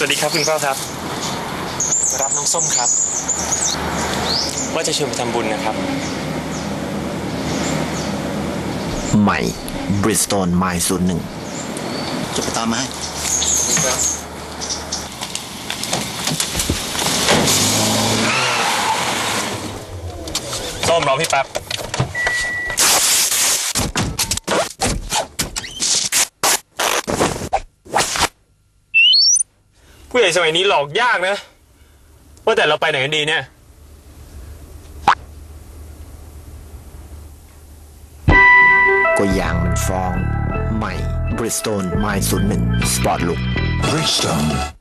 สวัสดีครับคุณพ่อครับ รับน้องส้มครับ ว่าจะชวนไปทำบุญนะครับ ใหม่ Bridgestone m y 0 1จะไปตามมาให้ส้มรอพี่แป๊บ ผู้ใหญ่สมัยนี้หลอกยากนะ ว่าแต่เราไปไหนกันดีเนี่ย ก็ยางมันฟอง ใหม่ Bridgestone m y 0 1 Sport Look Bridgestone,